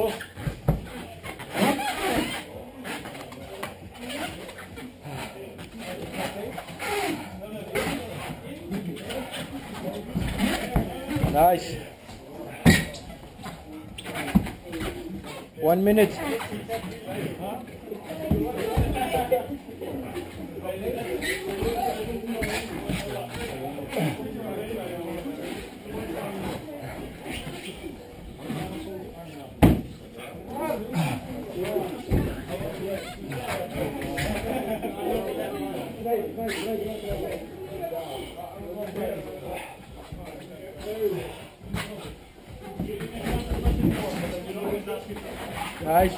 Oh. Nice. One minute. Nice.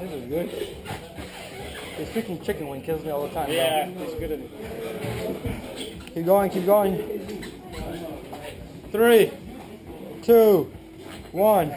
This is good. This freaking chicken one kills me all the time. bro. Yeah, he's good at it. Keep going, keep going. Three, two, one.